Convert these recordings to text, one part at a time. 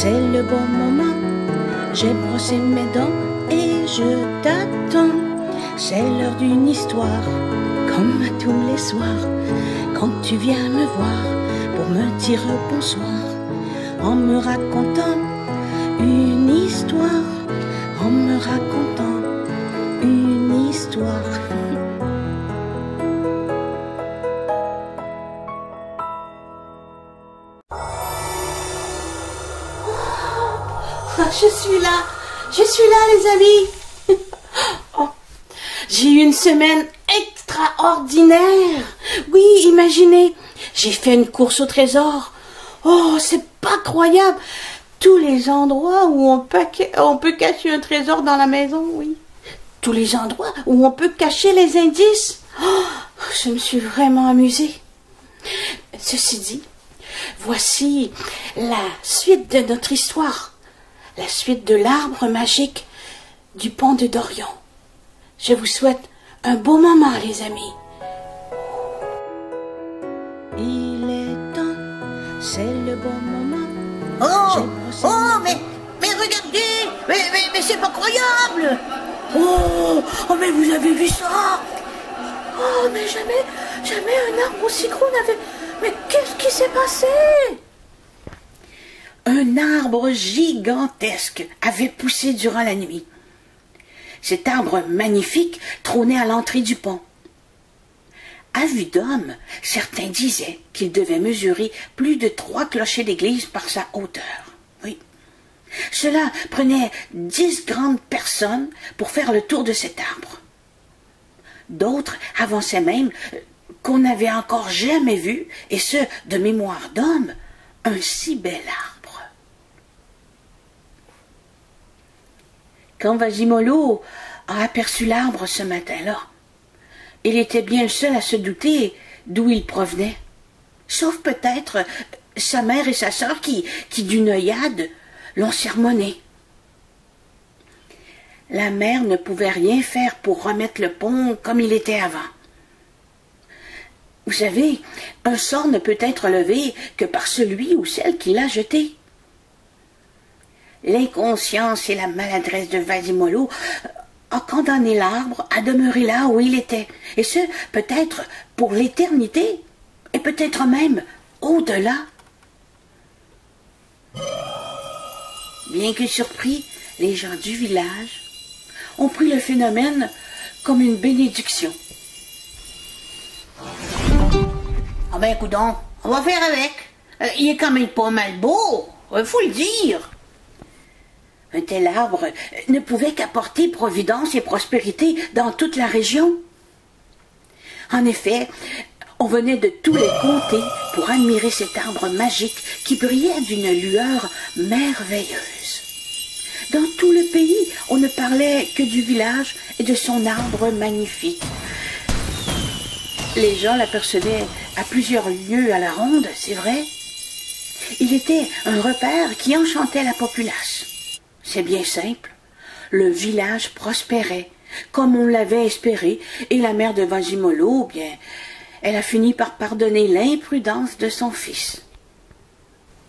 c'est le bon moment. J'ai brossé mes dents et je t'attends. C'est l'heure d'une histoire, comme à tous les soirs. Quand tu viens me voir pour me dire bonsoir, en me racontant une histoire, en me racontant une histoire. Je suis là, je suis là les amis. Oh, j'ai eu une semaine extraordinaire. Oui, imaginez, j'ai fait une course au trésor. Oh, c'est pas croyable. Tous les endroits où on peut, on peut cacher un trésor dans la maison, oui. Tous les endroits où on peut cacher les indices. Oh, je me suis vraiment amusée. Ceci dit, voici la suite de notre histoire la suite de l'arbre magique du pont de Dorion. Je vous souhaite un beau moment, les amis. Il est temps, c'est le bon moment. Oh, oh, mais, mais regardez, mais, mais, mais c'est pas croyable. Oh, oh, mais vous avez vu ça? Oh, mais jamais, jamais un arbre aussi gros n'avait... Mais qu'est-ce qui s'est passé? Un arbre gigantesque avait poussé durant la nuit. Cet arbre magnifique trônait à l'entrée du pont. À vue d'homme, certains disaient qu'il devait mesurer plus de trois clochers d'église par sa hauteur. Oui. Cela prenait dix grandes personnes pour faire le tour de cet arbre. D'autres avançaient même qu'on n'avait encore jamais vu, et ce, de mémoire d'homme, un si bel arbre. Quand Vasimolo a aperçu l'arbre ce matin-là. Il était bien le seul à se douter d'où il provenait. Sauf peut-être sa mère et sa sœur qui, qui d'une œillade, l'ont sermonné. La mère ne pouvait rien faire pour remettre le pont comme il était avant. Vous savez, un sort ne peut être levé que par celui ou celle qui l'a jeté l'inconscience et la maladresse de Vasimolo a condamné l'arbre à demeurer là où il était, et ce, peut-être pour l'éternité, et peut-être même au-delà. Bien que surpris, les gens du village ont pris le phénomène comme une bénédiction. Ah ben, coudon, on va faire avec. Euh, il est quand même pas mal beau, faut le dire. Un tel arbre ne pouvait qu'apporter providence et prospérité dans toute la région. En effet, on venait de tous les comtés pour admirer cet arbre magique qui brillait d'une lueur merveilleuse. Dans tout le pays, on ne parlait que du village et de son arbre magnifique. Les gens l'apercevaient à plusieurs lieues à la ronde, c'est vrai. Il était un repère qui enchantait la populace. C'est bien simple. Le village prospérait, comme on l'avait espéré, et la mère de Vasimolo, bien, elle a fini par pardonner l'imprudence de son fils.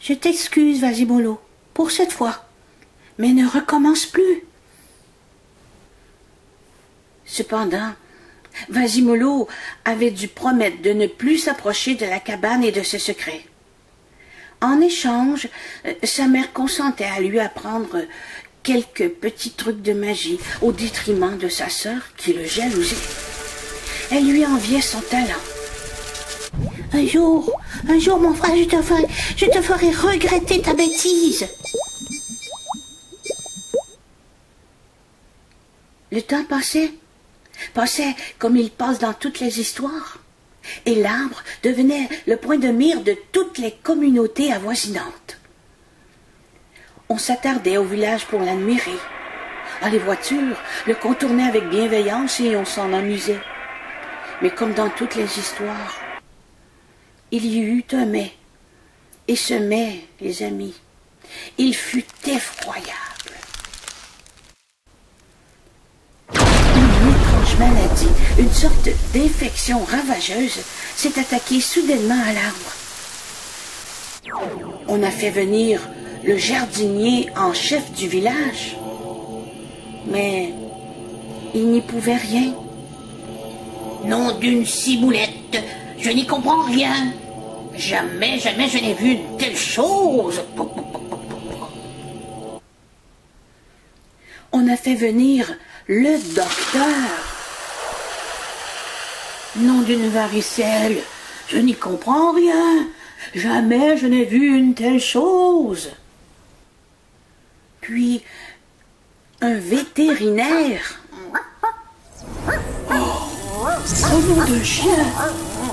Je t'excuse, Vasimolo, pour cette fois, mais ne recommence plus. Cependant, Vasimolo avait dû promettre de ne plus s'approcher de la cabane et de ses secrets. En échange, euh, sa mère consentait à lui apprendre quelques petits trucs de magie au détriment de sa sœur qui le jalousait. Elle lui enviait son talent. Un jour, un jour, mon frère, je te ferai, je te ferai regretter ta bêtise. Le temps passait, passait comme il passe dans toutes les histoires et l'arbre devenait le point de mire de toutes les communautés avoisinantes. On s'attardait au village pour l'admirer. Ah, les voitures le contournaient avec bienveillance et on s'en amusait. Mais comme dans toutes les histoires, il y eut un mais. Et ce mais, les amis, il fut effroyable. maladie, une sorte d'infection ravageuse, s'est attaquée soudainement à l'arbre. On a fait venir le jardinier en chef du village. Mais il n'y pouvait rien. Nom d'une ciboulette, je n'y comprends rien. Jamais, jamais je n'ai vu une telle chose. On a fait venir le docteur. Nom d'une varicelle, je n'y comprends rien. Jamais je n'ai vu une telle chose. Puis, un vétérinaire. Oh, nom de chien,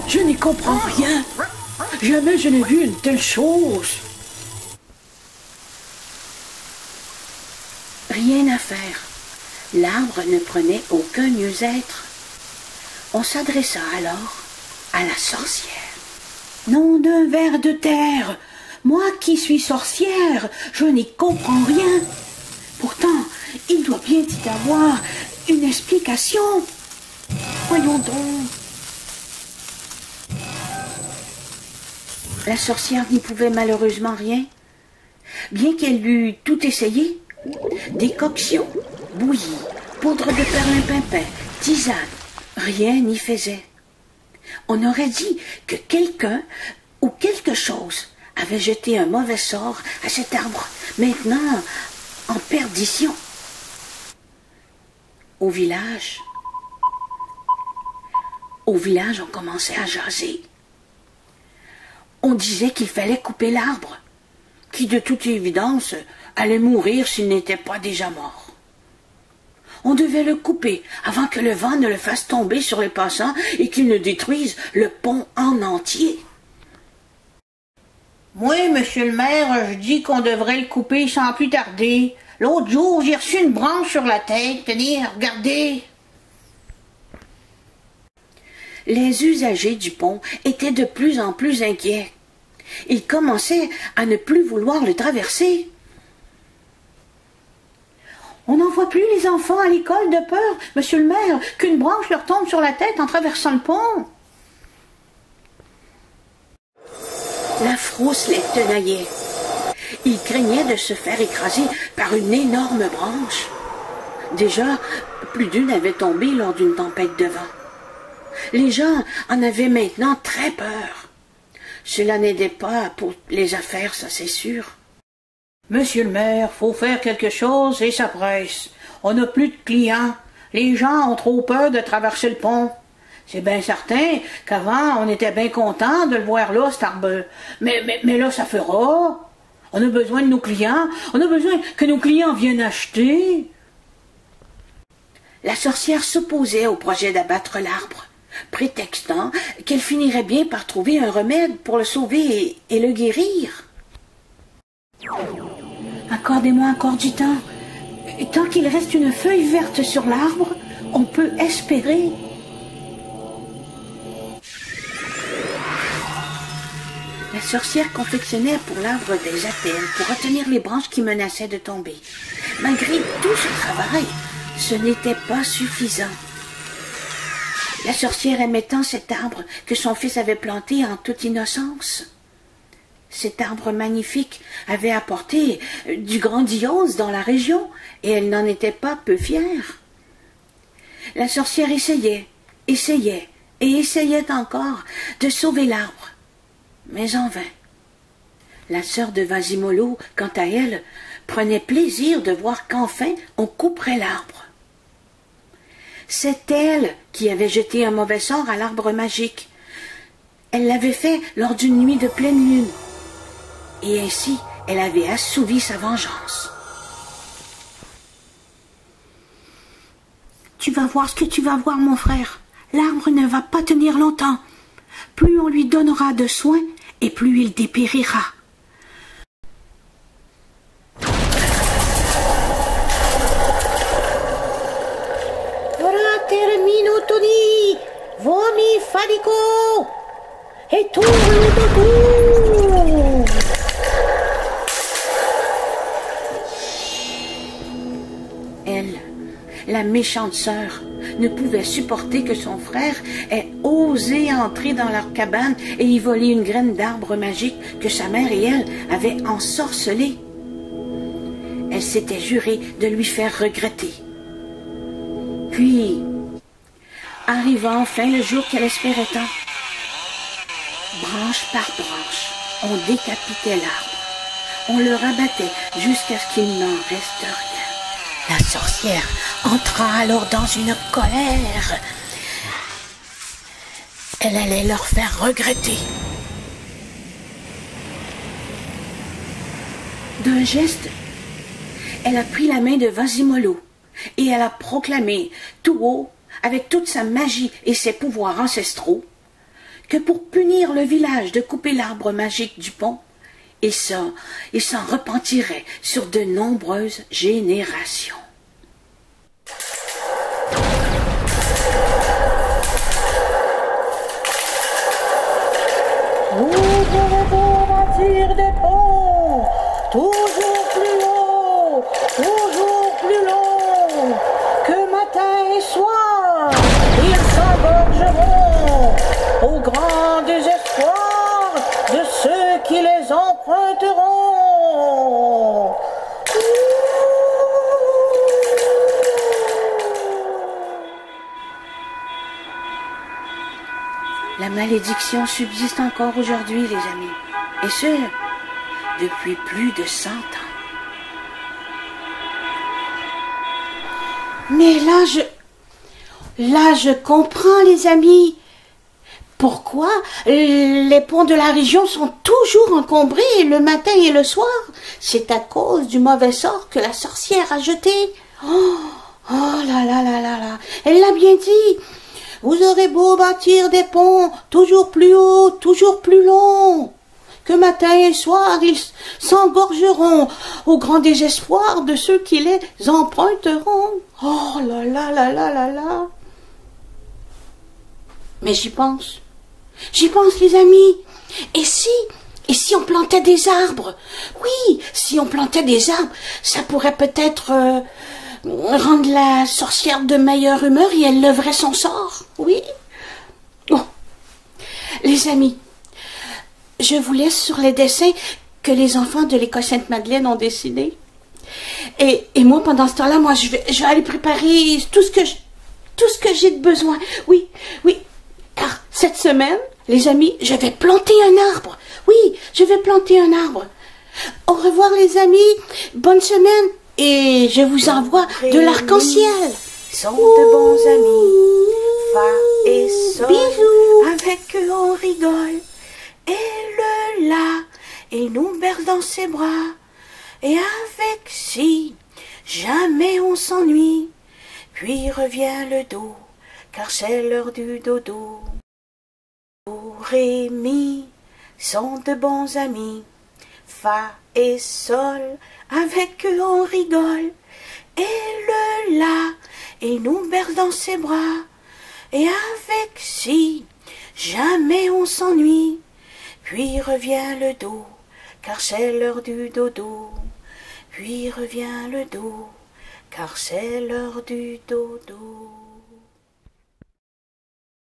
je n'y comprends rien. Jamais je n'ai vu une telle chose. Rien à faire. L'arbre ne prenait aucun mieux-être. On s'adressa alors à la sorcière. Nom d'un ver de terre, moi qui suis sorcière, je n'y comprends rien. Pourtant, il doit bien y avoir une explication. Voyons donc. La sorcière n'y pouvait malheureusement rien. Bien qu'elle eût tout essayé, décoction, bouillie, poudre de perlimpinpin, tisane, rien n'y faisait. On aurait dit que quelqu'un ou quelque chose avait jeté un mauvais sort à cet arbre, maintenant en perdition. Au village, au village, on commençait à jaser. On disait qu'il fallait couper l'arbre, qui de toute évidence allait mourir s'il n'était pas déjà mort. On devait le couper avant que le vent ne le fasse tomber sur les passants et qu'il ne détruise le pont en entier. Moi, monsieur le maire, je dis qu'on devrait le couper sans plus tarder. L'autre jour, j'ai reçu une branche sur la tête. Tenez, regardez. Les usagers du pont étaient de plus en plus inquiets. Ils commençaient à ne plus vouloir le traverser. On n'envoie plus les enfants à l'école de peur, monsieur le maire, qu'une branche leur tombe sur la tête en traversant le pont. La frousse les tenaillait. Ils craignaient de se faire écraser par une énorme branche. Déjà, plus d'une avait tombé lors d'une tempête de vent. Les gens en avaient maintenant très peur. Cela n'aidait pas pour les affaires, ça c'est sûr. Monsieur le maire, faut faire quelque chose et ça presse. On n'a plus de clients. Les gens ont trop peur de traverser le pont. C'est bien certain qu'avant, on était bien content de le voir là, cet. Mais, là, ça fera. On a besoin de nos clients. On a besoin que nos clients viennent acheter. La sorcière s'opposait au projet d'abattre l'arbre, prétextant qu'elle finirait bien par trouver un remède pour le sauver et le guérir. Accordez-moi encore du temps. Tant qu'il reste une feuille verte sur l'arbre, on peut espérer. La sorcière confectionnait pour l'arbre des attelles pour retenir les branches qui menaçaient de tomber. Malgré tout ce travail, ce n'était pas suffisant. La sorcière aimait tant cet arbre que son fils avait planté en toute innocence. Cet arbre magnifique avait apporté du grandiose dans la région, et elle n'en était pas peu fière. La sorcière essayait, essayait, et essayait encore de sauver l'arbre, mais en vain. La sœur de Vasimolo, quant à elle, prenait plaisir de voir qu'enfin on couperait l'arbre. C'est elle qui avait jeté un mauvais sort à l'arbre magique. Elle l'avait fait lors d'une nuit de pleine lune. Et ainsi, elle avait assouvi sa vengeance. Tu vas voir ce que tu vas voir, mon frère. L'arbre ne va pas tenir longtemps. Plus on lui donnera de soins, et plus il dépérira. Ora termino Tony, vomi fadico, e torno debout. Elle, la méchante sœur, ne pouvait supporter que son frère ait osé entrer dans leur cabane et y voler une graine d'arbre magique que sa mère et elle avaient ensorcelée. elle s'était juré de lui faire regretter. Puis, arriva enfin le jour qu'elle espérait tant. Branche par branche, on décapitait l'arbre. On le rabattait jusqu'à ce qu'il n'en reste rien. La sorcière entra alors dans une colère. Elle allait leur faire regretter. D'un geste, elle a pris la main de Vasimolo et elle a proclamé tout haut, avec toute sa magie et ses pouvoirs ancestraux, que pour punir le village de couper l'arbre magique du pont, et s'en repentirait sur de nombreuses générations. Malédiction subsiste encore aujourd'hui, les amis, et ce, depuis plus de cent ans. Mais là, je. Là, je comprends, les amis. Pourquoi les ponts de la région sont toujours encombrés le matin et le soir C'est à cause du mauvais sort que la sorcière a jeté. Oh, oh là là là là là. Elle l'a bien dit. Vous aurez beau bâtir des ponts toujours plus hauts, toujours plus longs que matin et soir ils s'engorgeront au grand désespoir de ceux qui les emprunteront. Oh là là là là là là. Mais j'y pense. J'y pense, les amis. Et si, et si on plantait des arbres? Oui, si on plantait des arbres, ça pourrait peut-être euh, rendre la sorcière de meilleure humeur et elle leverait son sort. Oui. Bon. Les amis, je vous laisse sur les dessins que les enfants de l'école Sainte-Madeleine ont dessinés. Et, et, moi, pendant ce temps-là, moi, je vais, je vais aller préparer tout ce que tout ce que j'ai de besoin. Oui, oui. Car cette semaine, les amis, je vais planter un arbre. Oui, je vais planter un arbre. Au revoir, les amis. Bonne semaine. Et je vous envoie de l'arc-en-ciel. Sont de bons amis. Fa et sol. Bisous. Avec eux, on rigole et le là, il nous berce dans ses bras, et avec si, jamais on s'ennuie, puis revient le dos, car c'est l'heure du dodo. Pour et mi sont de bons amis, fa et sol, avec eux on rigole, et le là, il nous berce dans ses bras, et avec si, jamais on s'ennuie, puis revient le dos, car c'est l'heure du dodo. Puis revient le dos, car c'est l'heure du dodo.